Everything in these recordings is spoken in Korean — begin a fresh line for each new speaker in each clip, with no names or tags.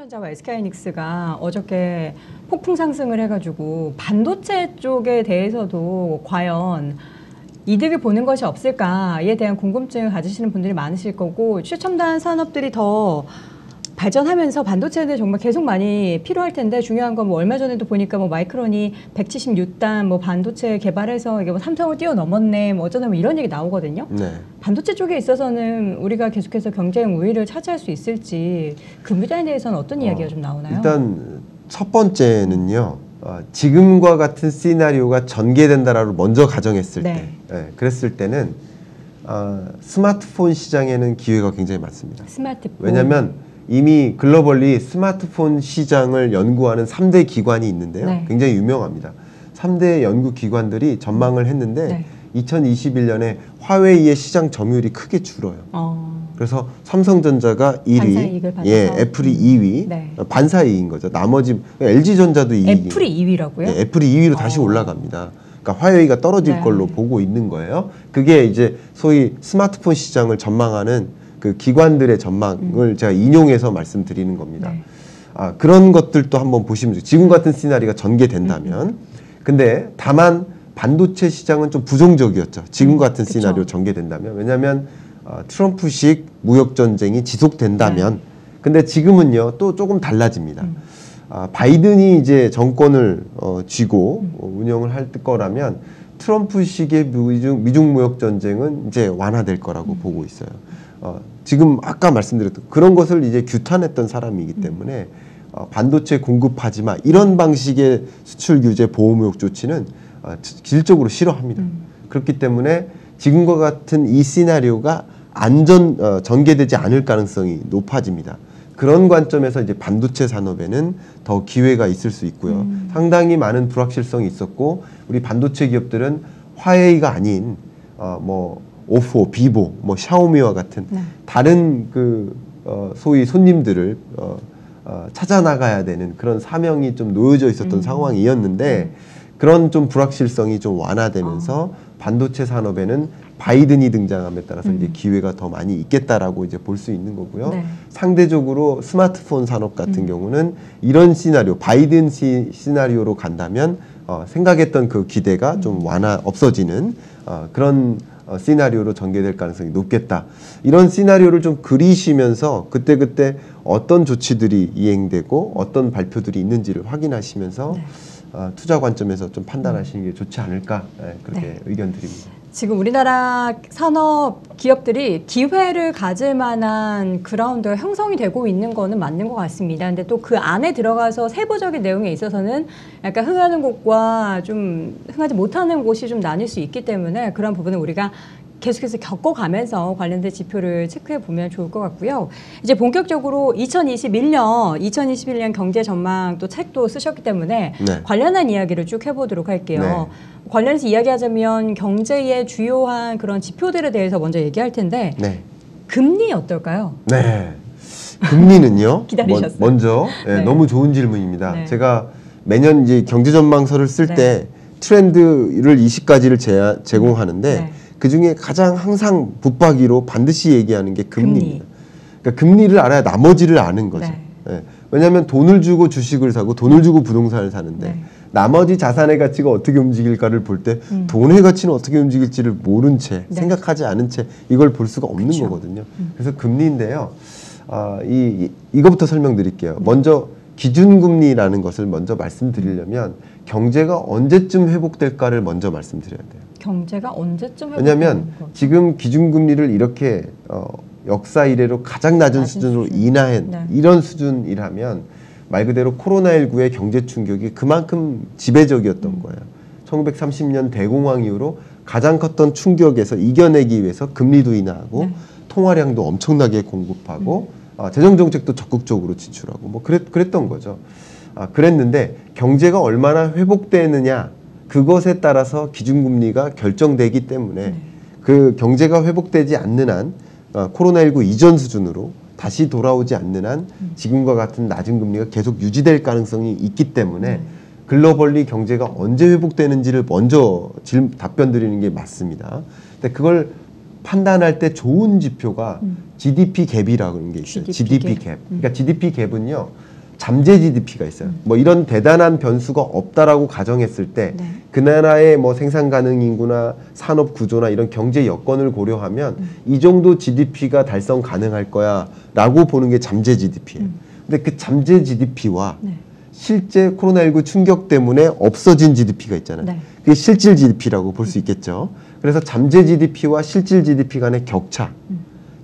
삼성전자와 SK하이닉스가 어저께 폭풍 상승을 해가지고 반도체 쪽에 대해서도 과연 이득을 보는 것이 없을까에 대한 궁금증을 가지시는 분들이 많으실 거고 최첨단 산업들이 더 발전하면서 반도체는 정말 계속 많이 필요할 텐데 중요한 건 뭐 얼마 전에도 보니까 뭐 마이크론이 176단 뭐 반도체 개발해서 이게 뭐 삼성을 뛰어넘었네 뭐 어쩌다 뭐 이런 얘기 나오거든요.
네.
반도체 쪽에 있어서는 우리가 계속해서 경쟁 우위를 차지할 수 있을지 그 분야에 대해서는 어떤 이야기가 좀 나오나요?
일단 첫 번째는요. 어, 지금과 같은 시나리오가 전개된다라고 먼저 가정했을
네.
때, 예, 그랬을 때는 어, 스마트폰 시장에는 기회가 굉장히 많습니다.
스마트폰.
왜냐하면 이미 글로벌리 스마트폰 시장을 연구하는 3대 기관이 있는데요.
네.
굉장히 유명합니다. 3대 연구 기관들이 전망을 했는데
네.
2021년에 화웨이의 시장 점유율이 크게 줄어요.
어.
그래서 삼성전자가 1위,
반사이익을 받아서.
예, 애플이 2위,
네.
반사이익인 거죠. 나머지 LG전자도 2위.
애플이 2위라고요?
예, 애플이 2위로 다시
어.
올라갑니다. 그러니까 화웨이가 떨어질
네.
걸로 보고 있는 거예요. 그게 이제 소위 스마트폰 시장을 전망하는 그 기관들의 전망을 제가 인용해서 말씀드리는 겁니다.
음. 네.
아, 그런 것들도 한번 보시면. 지금 같은 시나리오가 전개된다면.
음.
근데 다만 반도체 시장은 좀 부정적이었죠. 지금 같은
음, 그쵸.
시나리오 전개된다면. 왜냐하면 어, 트럼프식 무역 전쟁이 지속된다면.
네.
근데 지금은요 또 조금 달라집니다.
음.
아, 바이든이 이제 정권을 어, 쥐고
음.
어, 운영을 할 거라면 트럼프식의 미중, 미중 무역 전쟁은 이제 완화될 거라고
음.
보고 있어요. 어, 지금 아까 말씀드렸던 그런 것을 이제 규탄했던 사람이기
음.
때문에 어, 반도체 공급하지 마 이런 방식의 수출 규제 보호무역 조치는 어, 지- 질적으로 싫어합니다.
음.
그렇기 때문에 지금과 같은 이 시나리오가 안전 어, 전개되지 않을 가능성이 높아집니다. 그런 관점에서 이제 반도체 산업에는 더 기회가 있을 수 있고요.
음.
상당히 많은 불확실성이 있었고 우리 반도체 기업들은 화웨이가 아닌 어, 뭐 오포, 비보, 뭐 샤오미와 같은
네.
다른 그 어, 소위 손님들을 어, 어, 찾아 나가야 되는 그런 사명이 좀 놓여져 있었던
음.
상황이었는데 그런 좀 불확실성이 좀 완화되면서 반도체 산업에는 바이든이 등장함에 따라서 이제
음.
기회가 더 많이 있겠다라고 이제 볼 수 있는 거고요.
네.
상대적으로 스마트폰 산업 같은
음.
경우는 이런 시나리오, 바이든 시, 시나리오로 간다면 어, 생각했던 그 기대가
음.
좀 완화 없어지는 어, 그런 어, 시나리오로 전개될 가능성이 높겠다. 이런 시나리오를 좀 그리시면서 그때그때 어떤 조치들이 이행되고 어떤 발표들이 있는지를 확인하시면서
네.
어, 투자 관점에서 좀 판단하시는 게 좋지 않을까 예, 그렇게
네.
의견 드립니다.
지금 우리나라 산업 기업들이 기회를 가질 만한 그라운드가 형성이 되고 있는 거는 맞는 것 같습니다. 근데 또 그 안에 들어가서 세부적인 내용에 있어서는 약간 흥하는 곳과 좀 흥하지 못하는 곳이 좀 나뉠 수 있기 때문에 그런 부분은 우리가 계속해서 겪어가면서 관련된 지표를 체크해 보면 좋을 것 같고요. 이제 본격적으로 2021년, 2021년 경제 전망 또 책도 쓰셨기 때문에
네.
관련한 이야기를 쭉 해보도록 할게요. 관련해서 이야기하자면 경제의 주요한 그런 지표들에 대해서 먼저 얘기할 텐데
네.
금리 어떨까요?
네. 금리는요.
기다리셨어요.
먼, 저 예,
네.
너무 좋은 질문입니다.
네.
제가 매년 이제 경제 전망서를 쓸
네.
때 트렌드를 20가지를 제, 제공하는데
네.
그 중에 가장 항상 붙박이로 반드시 얘기하는 게 금리입니다.
금리.
그러니까 금리를 알아야 나머지를 아는 거죠.
네.
예. 왜냐하면 돈을 주고 주식을 사고 돈을 주고 부동산을 사는데
네.
나머지 자산의 가치가 어떻게 움직일까를 볼때
음.
돈의 가치는 어떻게 움직일지를 모른 채
네.
생각하지 않은 채 이걸 볼 수가 없는
그쵸. 음.
거거든요. 그래서 금리인데요. 아, 이, 이 이거부터 설명드릴게요.
음.
먼저 기준금리라는 것을 먼저 말씀드리려면 경제가 언제쯤 회복될까를 먼저 말씀드려야 돼요.
경제가 언제쯤
왜냐하면? 지금 기준금리를 이렇게 어, 역사 이래로 가장 낮은
낮은
수준으로
수준.
인하한
네.
이런 수준이라면 말 그대로 코로나19의 경제 충격이 그만큼 지배적이었던
음.
거예요. 1930년 대공황 이후로 가장 컸던 충격에서 이겨내기 위해서 금리도 인하하고
네.
통화량도 엄청나게 공급하고 아, 재정 정책도 적극적으로 지출하고 뭐 그랬, 그랬던 거죠. 아, 그랬는데 경제가 얼마나 회복되느냐 그것에 따라서 기준금리가 결정되기 때문에
네.
그 경제가 회복되지 않는 한 어, 코로나19 이전 수준으로 다시 돌아오지 않는 한
음.
지금과 같은 낮은 금리가 계속 유지될 가능성이 있기 때문에
네.
글로벌리 경제가 언제 회복되는지를 먼저 질, 답변 드리는 게 맞습니다. 근데 그걸 판단할 때 좋은 지표가
음.
GDP 갭이라고 하는 게 있어요.
GDP
GDP
갭.
갭. 그러니까 GDP 갭은요. 잠재 GDP가 있어요. 뭐 이런 대단한 변수가 없다라고 가정했을 때
네.
그 나라의 뭐 생산 가능 인구나 산업 구조나 이런 경제 여건을 고려하면
음.
이 정도 GDP가 달성 가능할 거야라고 보는 게 잠재 GDP예요. 근데 그 잠재 GDP와
네.
실제 코로나19 충격 때문에 없어진 GDP가 있잖아요.
네.
그게 실질 GDP라고 볼 수 있겠죠. 그래서 잠재 GDP와 실질 GDP 간의 격차.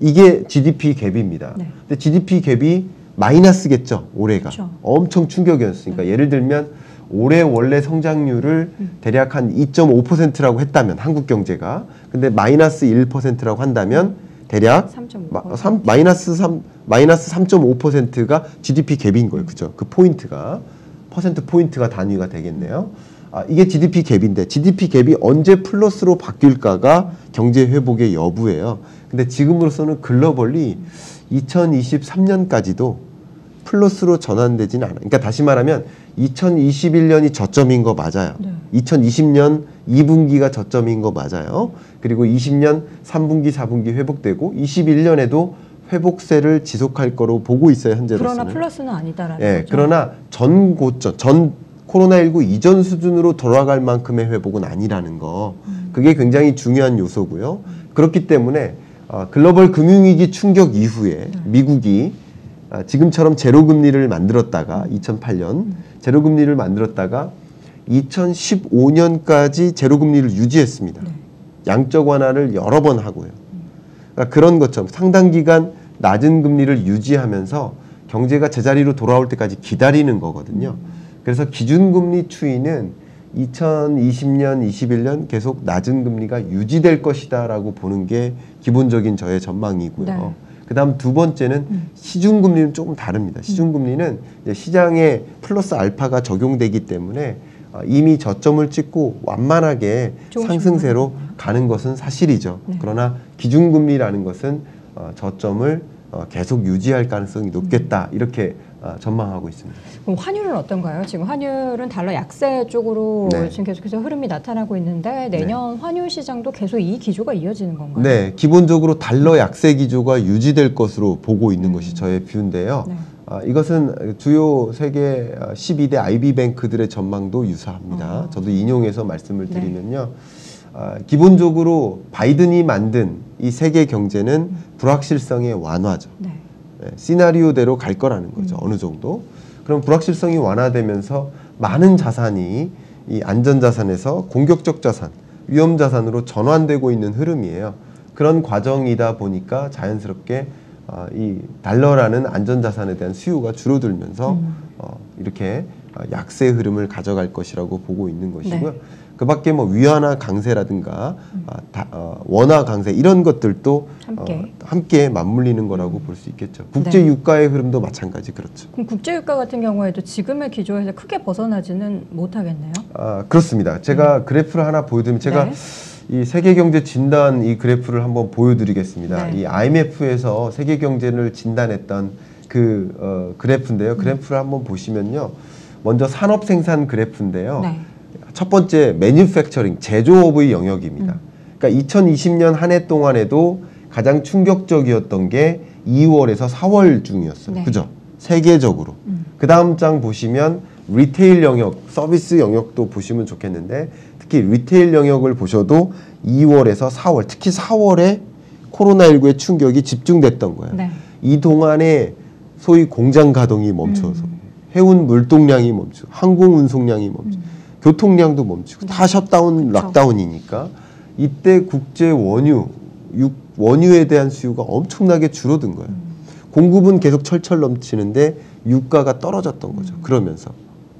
이게 GDP 갭입니다.
네.
근데 GDP 갭이 마이너스겠죠, 올해가.
그렇죠.
엄청 충격이었으니까. 예를 들면 올해 원래 성장률을 대략 한 2.5%라고 했다면 한국 경제가 근데 마이너스 1%라고 한다면 대략
3.5%.
마, 삼- 마이너스 3 마이너스 3.5%가 GDP 갭인 거예요. 그죠? 그 포인트가 퍼센트 포인트가 단위가 되겠네요. 아, 이게 GDP 갭인데 GDP 갭이 언제 플러스로 바뀔까가 경제 회복의 여부예요. 근데 지금으로서는 globally 2023년까지도 플러스로 전환되지는 않아요. 그러니까 다시 말하면 2021년이 저점인 거 맞아요.
네.
2020년 2분기가 저점인 거 맞아요. 그리고 20년 3분기, 4분기 회복되고 21년에도 회복세를 지속할 거로 보고 있어요, 현재로서는.
그러나 플러스는 아니다라는
예,
거죠.
그러나 전 고점, 전 코로나19 이전 수준으로 돌아갈 만큼의 회복은 아니라는 거. 그게 굉장히 중요한 요소고요. 그렇기 때문에 어, 글로벌 금융위기 충격 이후에 미국이 아, 지금처럼 제로금리를 만들었다가 2008년 제로금리를 만들었다가 2015년까지 제로금리를 유지했습니다. 양적 완화를 여러 번 하고요. 그러니까 그런 것처럼 상당 기간 낮은 금리를 유지하면서 경제가 제자리로 돌아올 때까지 기다리는 거거든요. 그래서 기준금리 추이는 2020년, 21년 계속 낮은 금리가 유지될 것이다라고 보는 게 기본적인 저의 전망이고요.
네.
그다음 두 번째는 시중 금리는 조금 다릅니다. 시중 금리는 이제 시장에 플러스 알파가 적용되기 때문에 어, 이미 저점을 찍고 완만하게 상승세로 가는 것은 사실이죠.
네.
그러나 기준금리라는 것은 어, 저점을 어, 계속 유지할 가능성이 높겠다 이렇게 어, 전망하고 있습니다.
그럼 환율은 어떤가요? 지금 환율은 달러 약세 쪽으로
네.
지금 계속해서 흐름이 나타나고 있는데 내년 환율 시장도 계속 이 기조가 이어지는 건가요?
네, 기본적으로 달러 약세 기조가 유지될 것으로 보고 있는 것이 저의 view인데요.
네.
아, 이것은 주요 세계 12대 IB 뱅크들의 전망도 유사합니다.
아.
저도 인용해서 말씀을
네.
드리면요. 아, 기본적으로 바이든이 만든 이 세계 경제는 불확실성의 완화죠.
네.
예, 시나리오대로 갈 거라는 거죠. 어느 정도. 그럼 불확실성이 완화되면서 많은 자산이 이 안전 자산에서 공격적 자산, 위험 자산으로 전환되고 있는 흐름이에요. 그런 과정이다 보니까 자연스럽게 아, 이 달러라는 안전 자산에 대한 수요가 줄어들면서 어, 이렇게 아, 약세 흐름을 가져갈 것이라고 보고 있는 것이고요.
네.
그 밖에 뭐 위안화 강세라든가 아, 다- 어, 원화 강세 이런 것들도
함께.
어, 함께 맞물리는 거라고 볼 수 있겠죠. 국제
네.
유가의 흐름도 마찬가지 그렇죠.
그럼 국제 유가 같은 경우에도 지금의 기조에서 크게 벗어나지는 못하겠네요.
아 그렇습니다. 제가 그래프를 하나 보여드리면 제가
네.
이 세계 경제 진단 이 그래프를 한번 보여드리겠습니다.
네.
이 IMF에서 세계 경제를 진단했던 그 어, 그래프인데요. 그래프를 한번 보시면요. 먼저 산업 생산 그래프인데요.
네.
첫 번째 manufacturing 제조업의 영역입니다. 그러니까 2020년 한 해 동안에도 가장 충격적이었던 게 2월에서 4월 중이었어요.
네.
그죠? 세계적으로.
음.
그 다음 장 보시면 retail 영역, 서비스 영역도 보시면 좋겠는데 특히 retail 영역을 보셔도 2월에서 4월, 특히 4월에 코로나19의 충격이 집중됐던 거예요.
네.
이 동안에 소위 공장 가동이 멈춰서
음.
해운 물동량이 멈추고 항공 운송량이 멈추고 교통량도 멈추고 다 셧다운
음. 그쵸.
lockdown이니까 이때 국제 원유 육, 원유에 대한 수요가 엄청나게 줄어든 거예요.
음.
공급은 계속 철철 넘치는데 유가가 떨어졌던 거죠.
음.
그러면서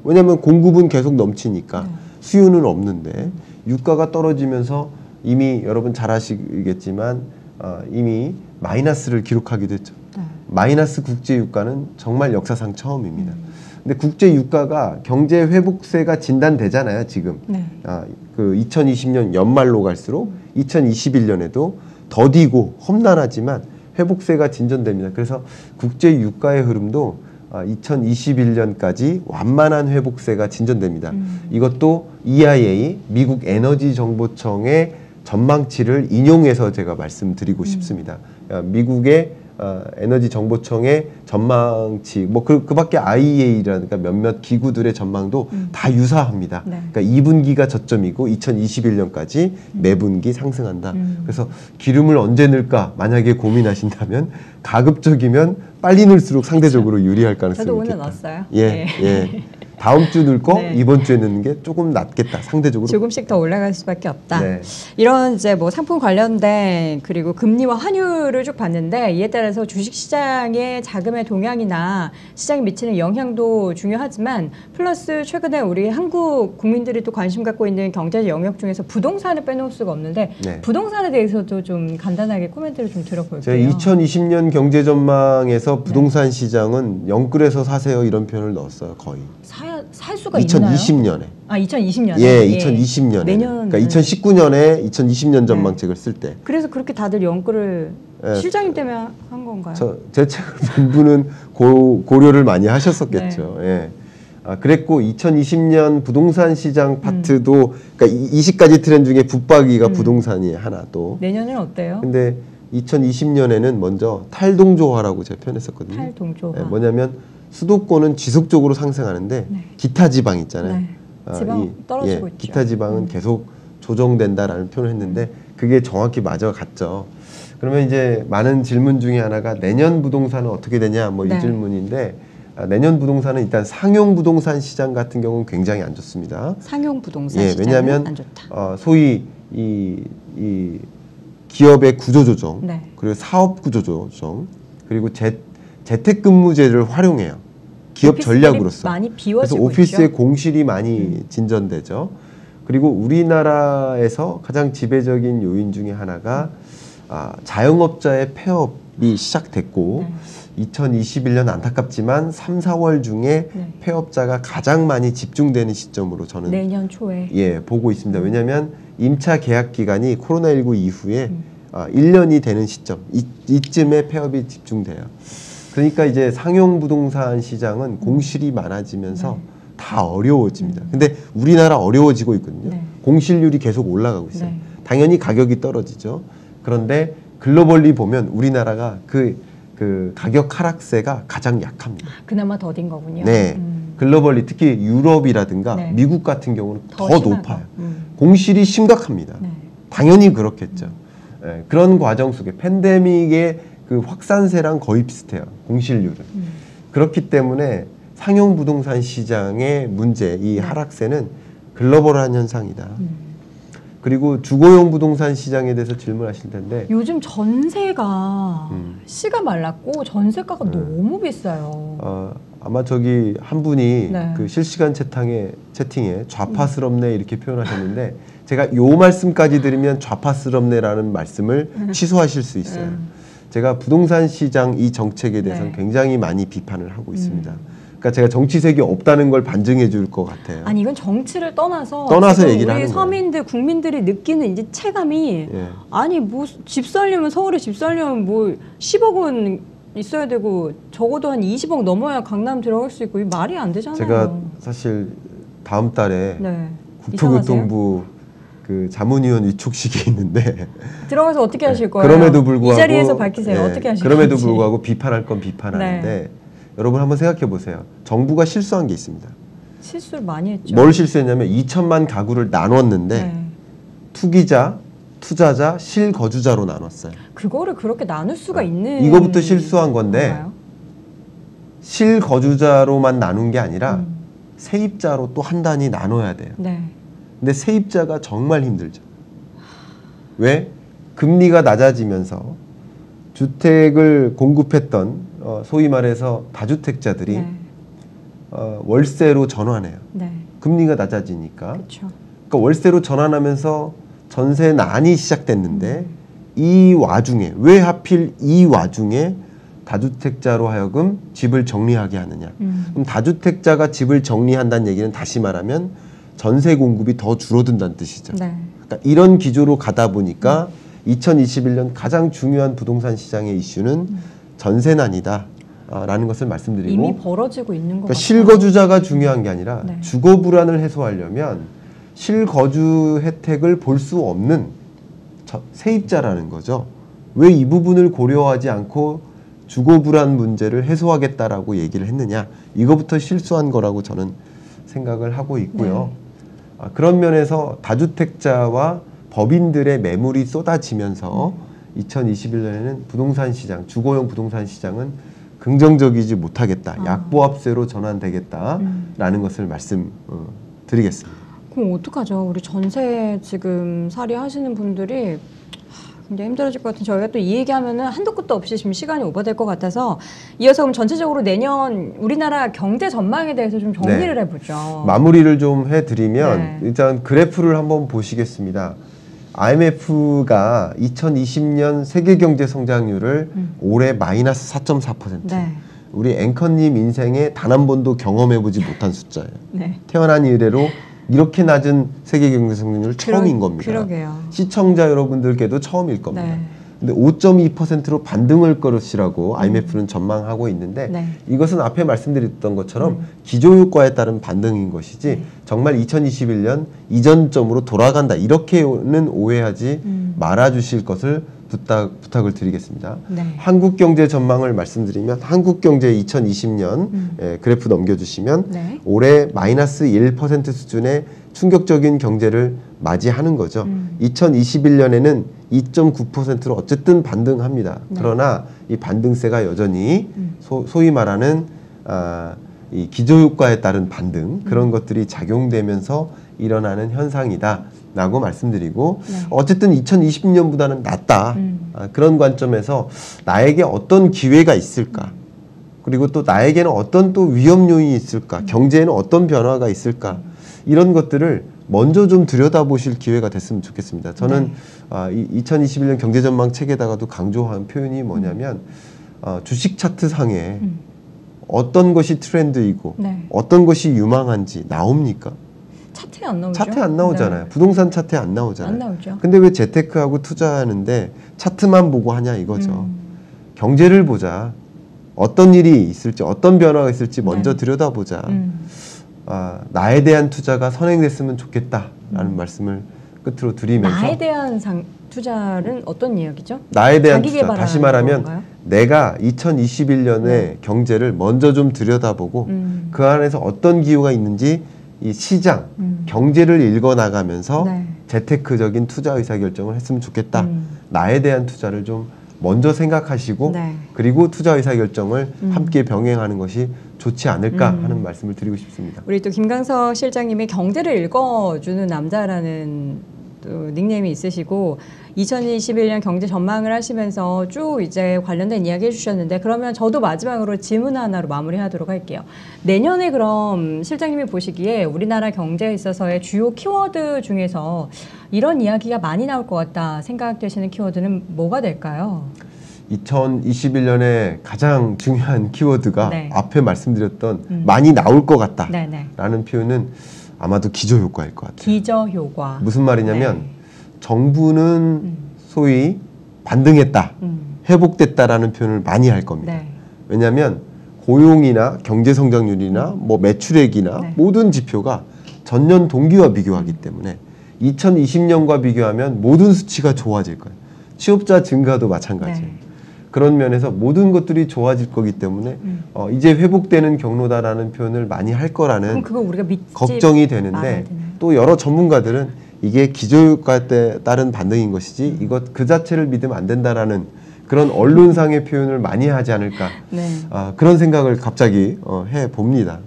왜냐하면 공급은 계속 넘치니까
네.
수요는 없는데 유가가 떨어지면서 이미 여러분 잘 아시겠지만 어, 이미 마이너스를 기록하기도 했죠.
네.
마이너스 국제 유가는 정말 역사상 처음입니다.
음.
근데 국제 유가가 경제 회복세가 진단되잖아요, 지금.
네.
아, 그 2020년 연말로 갈수록 2021년에도 더디고 험난하지만 회복세가 진전됩니다. 그래서 국제 유가의 흐름도 아, 2021년까지 완만한 회복세가 진전됩니다.
음.
이것도 EIA 미국 에너지 정보청의 전망치를 인용해서 제가 말씀드리고 싶습니다. 아, 미국의 어, 에너지 정보청의 전망치 뭐 그 그밖에 IEA라든가 몇몇 기구들의 전망도 다 유사합니다.
네.
그러니까 2분기가 저점이고 2021년까지 매분기 상승한다.
음.
그래서 기름을 언제 넣을까 만약에 고민하신다면 가급적이면 빨리 넣을수록 상대적으로 유리할 가능성이
저도 오늘. 넣었어요.
예,
네.
예. 다음 주 넣을 거
네.
이번 주에 넣는 게 조금 낫겠다. 상대적으로.
조금씩 더 올라갈 수밖에 없다.
네.
이런 이제 뭐 상품 관련된 그리고 금리와 환율을 쭉 봤는데 이에 따라서 주식 시장의 자금의 동향이나 시장에 미치는 영향도 중요하지만 플러스 최근에 우리 한국 국민들이 또 관심 갖고 있는 경제 영역 중에서 부동산을 빼놓을 수가 없는데
네.
부동산에 대해서도 좀 간단하게 코멘트를 좀 들어볼게요.
제가 2020년 경제 전망에서 부동산 시장은 영끌에서 사세요 이런 표현을 넣었어요. 거의.
사, 살 수가 있나요?
2020년에.
아 2020년에
예, 2020년에.
내년
그러니까 2019년에 2020년 전망책을 쓸 때.
그래서 그렇게 다들 연구를
예.
실장님 때문에 한 건가요?
저, 제 책을 본 분은 고, 고려를 많이 하셨었겠죠.
네.
예. 아, 그랬고 2020년 부동산
음.
시장 파트도 그러니까 20가지 트렌드 중에 붙박이가 부동산이 하나 또.
내년에는 어때요?
근데 2020년에는 먼저 탈동조화라고 제가 표현했었거든요.
탈동조화.
예, 뭐냐면 수도권은 지속적으로 상승하는데
네.
기타 지방 있잖아요.
네.
아,
지방
이-
떨어지고
예,
있죠.
기타 지방은
음.
계속 조정된다라는 표현을 했는데 그게 정확히 맞아 갔죠. 그러면 이제 많은 질문 중에 하나가 내년 부동산은 어떻게 되냐 뭐이
네.
질문인데 아, 내년 부동산은 일단 상용 부동산 시장 같은 경우는 굉장히 안 좋습니다.
상용 부동산
예, 왜냐하면
안 좋다.
어, 소위 이, 이 기업의 구조 조정
네.
그리고 사업 구조 조정 그리고 재, 재택근무제를 활용해요. 기업 전략으로서.
많이
그래서
비워지고
오피스의
있죠. 음.
공실이 많이 진전되죠. 그리고 우리나라에서 가장 지배적인 요인 중에 하나가 아, 자영업자의 폐업이 시작됐고
네.
2021년 안타깝지만 3, 4월 중에
네.
폐업자가 가장 많이 집중되는 시점으로 저는
내년 초에
예, 보고 있습니다. 왜냐하면 임차 계약 기간이 코로나19 이후에
음.
아, 1년이 되는 시점, 이, 이쯤에 폐업이 집중돼요. 그러니까 이제 상용 부동산 시장은 공실이 많아지면서
네.
다 어려워집니다. 근데 우리나라 어려워지고 있거든요.
네.
공실률이 계속 올라가고 있어요.
네.
당연히 가격이 떨어지죠. 그런데 글로벌리 보면 우리나라가 그, 그 가격 하락세가 가장 약합니다.
그나마 더딘 거군요.
네.
음.
글로벌리 특히 유럽이라든가
네.
미국 같은 경우는 더,
심하다.
높아요.
음.
공실이 심각합니다.
네.
당연히 그렇겠죠. 예, 그런 과정 속에 팬데믹의 그 확산세랑 거의 비슷해요. 공실률은.
음.
그렇기 때문에 상용 부동산 시장의 문제, 이
네.
하락세는 글로벌한 현상이다.
음.
그리고 주거용 부동산 시장에 대해서 질문하실 텐데
요즘 전세가
음.
씨가 말랐고 전세가가 너무 비싸요.
어, 아마 저기 한 분이
네.
그 실시간 채팅에 채팅에 좌파스럽네 이렇게 표현하셨는데 제가 요 말씀까지 드리면 좌파스럽네라는 말씀을 취소하실 수 있어요.
음.
제가 부동산 시장 이 정책에 대해서는
네.
굉장히 많이 비판을 하고 있습니다.
음.
그러니까 제가 정치색이 없다는 걸 반증해 줄 것 같아요.
아니 이건 정치를 떠나서
떠나서 얘기를 하는 거예요.
서민들 국민들이 느끼는 이제 체감이
예.
아니 뭐 집 살려면 서울에 집 살려면 뭐 10억은 있어야 되고 적어도 한 20억 넘어야 강남 들어갈 수 있고 이 말이 안 되잖아요.
제가 사실 다음 달에
네.
국토교통부 그 자문위원 위촉식이 있는데
들어가서 어떻게 하실 거예요?
그럼에도 불구하고
이 자리에서 밝히세요.
예,
어떻게 하실
그럼에도
건지.
불구하고 비판할 건 비판하는데
네.
여러분 한번 생각해 보세요. 정부가 실수한 게 있습니다.
실수를 많이 했죠.
뭘 실수했냐면 2천만 가구를 나눴는데
네.
투기자, 투자자, 실거주자로 나눴어요.
그거를 그렇게 나눌 수가 있는
네. 이거부터 실수한 건데
건가요?
실거주자로만 나눈 게 아니라
음.
세입자로 또 한 단위 나눠야 돼요.
네.
근데 세입자가 정말 힘들죠. 왜? 금리가 낮아지면서 주택을 공급했던 어, 소위 말해서 다주택자들이
네.
어, 월세로 전환해요.
네.
금리가 낮아지니까.
그렇죠.
그러니까 월세로 전환하면서 전세 난이 시작됐는데 이 와중에 왜 하필 이 와중에 다주택자로 하여금 집을 정리하게 하느냐?
음.
그럼 다주택자가 집을 정리한다는 얘기는 다시 말하면 전세 공급이 더 줄어든다는 뜻이죠.
네.
그러니까 이런 기조로 가다 보니까 2021년 가장 중요한 부동산 시장의 이슈는 전세난이다 라는 것을 말씀드리고
이미 벌어지고 있는 것
그러니까. 실거주자가 중요한 게 아니라
네.
주거 불안을 해소하려면 실거주 혜택을 볼 수 없는 저- 세입자라는 거죠. 왜 이 부분을 고려하지 않고 주거 불안 문제를 해소하겠다라고 얘기를 했느냐 이거부터 실수한 거라고 저는 생각을 하고 있고요. 아, 그런 면에서 다주택자와 법인들의 매물이 쏟아지면서 2021년에는 부동산 시장, 주거용 부동산 시장은 긍정적이지 못하겠다.
아.
약보합세로 전환되겠다라는 것을 말씀드리겠습니다.
그럼 어떡하죠? 우리 전세 지금 살이 하시는 분들이 하, 굉장히 힘들어질 것 같은 저희가 또 이 얘기하면은 한도 끝도 없이 지금 시간이 오버될 것 같아서 이어서 그럼 전체적으로 내년 우리나라 경제 전망에 대해서 좀 정리를
네.
해보죠.
마무리를 좀 해드리면
네.
일단 그래프를 한번 보시겠습니다. IMF가 2020년 세계 경제 성장률을 올해 마이너스 4.4%.
네.
우리 앵커님 인생에 단 한 번도 경험해보지 못한 숫자예요.
네.
태어난 이래로 이렇게 낮은 세계 경제 성장률 처음인 겁니다.
그러게요.
시청자 여러분들께도 처음일 겁니다.
네.
근데 5.2%로 반등할 것이라고 IMF는 전망하고 있는데
네.
이것은 앞에 말씀드렸던 것처럼 기조효과에 따른 반등인 것이지
네.
정말 2021년 이전점으로 돌아간다 이렇게는 오해하지
음.
말아주실 것을 부탁, 부탁을 드리겠습니다.
네.
한국 경제 전망을 말씀드리면 한국 경제 2020년
음.
예, 그래프 넘겨주시면
네.
올해 마이너스 1% 수준의 충격적인 경제를 맞이하는 거죠.
음.
2021년에는 2.9%로 어쨌든 반등합니다.
네.
그러나 이 반등세가 여전히
음.
소, 소위 말하는 아, 이 기저효과에 따른 반등
음.
그런 것들이 작용되면서 일어나는 현상이다 라고 말씀드리고
네.
어쨌든 2020년보다는 낫다
음.
아, 그런 관점에서 나에게 어떤 기회가 있을까 그리고 또 나에게는 어떤 또 위험 요인이 있을까 경제에는 어떤 변화가 있을까 이런 것들을 먼저 좀 들여다보실 기회가 됐으면 좋겠습니다. 저는
네.
아, 이 2021년 경제 전망 책에다가도 강조한 표현이 뭐냐면 어, 주식 차트 상에
음.
어떤 것이 트렌드이고
네.
어떤 것이 유망한지 나옵니까?
차트에 안 나오죠?
차트에 안 나오잖아요.
네.
부동산 차트에 안 나오잖아요.
안 나오죠.
근데 왜 재테크하고 투자하는데 차트만 보고 하냐 이거죠.
음.
경제를 보자. 어떤 일이 있을지, 어떤 변화가 있을지 먼저
네.
들여다보자.
음.
아, 나에 대한 투자가 선행됐으면 좋겠다라는 말씀을 끝으로 드리면서
음. 나에 대한 상, 투자는 어떤 이야기죠?
나에 대한 투자 다시 말하면
건가요?
내가 2021년에
네.
경제를 먼저 좀 들여다보고
음.
그 안에서 어떤 기후가 있는지 이 시장
음.
경제를 읽어 나가면서
네.
재테크적인 투자 의사 결정을 했으면 좋겠다.
음.
나에 대한 투자를 좀 먼저 생각하시고
네.
그리고 투자 의사 결정을
음.
함께 병행하는 것이 좋지 않을까
음.
하는 말씀을 드리고 싶습니다.
우리 또 김강석 실장님이 경제를 읽어주는 남자라는 또 닉네임이 있으시고 2021년 경제 전망을 하시면서 쭉 이제 관련된 이야기 해주셨는데 그러면 저도 마지막으로 질문 하나로 마무리하도록 할게요. 내년에 그럼 실장님이 보시기에 우리나라 경제에 있어서의 주요 키워드 중에서 이런 이야기가 많이 나올 것 같다 생각되시는 키워드는 뭐가 될까요?
2021년에 가장 중요한 키워드가
네.
앞에 말씀드렸던
음.
많이 나올 것 같다라는
네네.
표현은 아마도 기저 효과일 것 같아요.
기저 효과.
무슨 말이냐면
네.
정부는
음.
소위 반등했다,
음.
회복됐다라는 표현을 많이 할 겁니다.
네.
왜냐하면 고용이나 경제 성장률이나 뭐 매출액이나
네.
모든 지표가 전년 동기와 비교하기 때문에 2020년과 비교하면 모든 수치가 좋아질 거예요. 취업자 증가도 마찬가지예요.
네.
그런 면에서 모든 것들이 좋아질 거기 때문에
음.
어, 이제 회복되는 경로다라는 표현을 많이 할 거라는 걱정이 되는데
되나요?
또 여러 전문가들은 이게 기저효과에 따른 반등인 것이지 이것 그 자체를 믿으면 안 된다라는 그런 언론상의 표현을 많이 하지 않을까
네.
아, 그런 생각을 갑자기 어, 해 봅니다.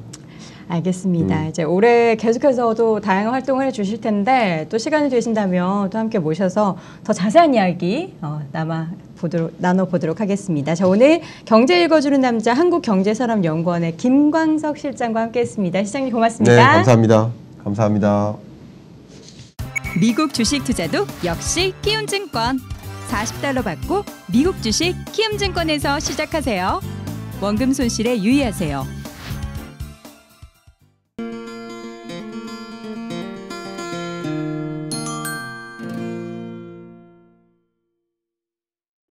알겠습니다.
음.
이제 올해 계속해서도 다양한 활동을 해주실 텐데 또 시간이 되신다면 또 함께 모셔서 더 자세한 이야기 어, 남아 보도록 나눠 보도록 하겠습니다. 자 오늘 경제 읽어주는 남자 한국경제산업연구원의 김광석 실장과 함께했습니다. 시장님 고맙습니다.
네, 감사합니다. 감사합니다.
미국 주식 투자도 역시 키움증권. 40달러 받고 미국 주식 키움증권에서 시작하세요. 원금 손실에 유의하세요.